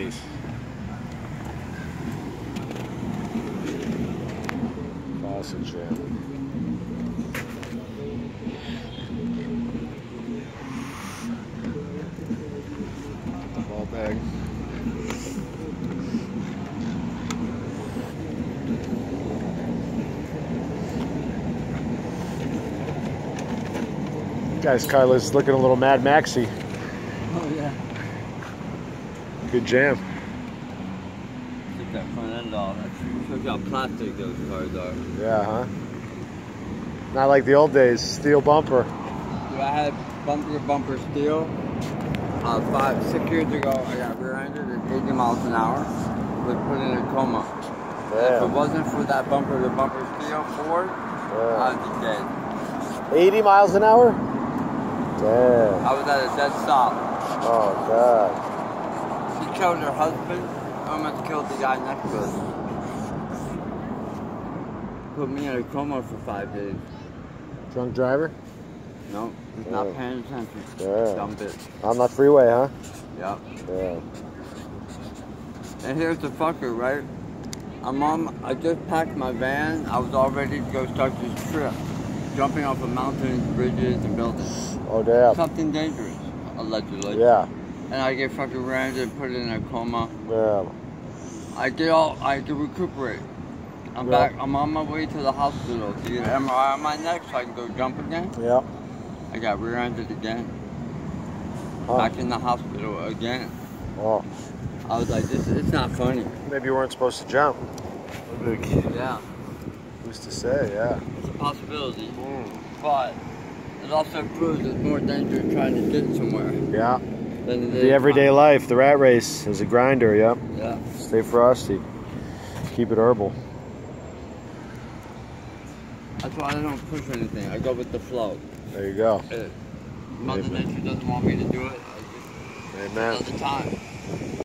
face. False entrapment. Ball bag. Guys, Kyla's looking a little Mad Maxy. Good jam. Took that front end off. Shows how plastic those cars are. Yeah, huh? Not like the old days. Steel bumper. Dude, I had bumper to bumper steel. Uh, five, six years ago, I got rear-ended at 80 miles an hour. Was put in a coma. If it wasn't for that bumper to bumper steel Ford, Yeah. I'd be dead. 80 miles an hour? Damn. I was at a dead stop. Oh, God. Killed her husband. Almost killed the guy next to us. Put me in a coma for five days. Drunk driver? No, he's Yeah. not oh. paying attention. Yeah. Dumb bitch. On the freeway, huh? Yep. Yeah. And here's the fucker, right? I'm on, I just packed my van. I was all ready to go start this trip. Jumping off of mountains, bridges, and buildings. Oh, damn. Something dangerous, allegedly. Yeah. And I get fucking rammed and put in a coma. Yeah. I get all, I can recuperate. I'm Yeah. back, I'm on my way to the hospital to get an MRI on my neck so I can go jump again. Yeah. I got rear-ended again. Huh. Back in the hospital again. Oh, I was like, this, it's not funny. maybe you weren't supposed to jump. Yeah, Who's to say? Yeah. it's a possibility. Mm. But it also proves it's more dangerous trying to get somewhere Yeah. It The everyday life, the rat race is a grinder. Yep. Yeah. Stay frosty. Keep it herbal. That's why I don't push anything. I go with the flow. There you go. If Mother Amen. Nature doesn't want me to do it. I just Amen. another time.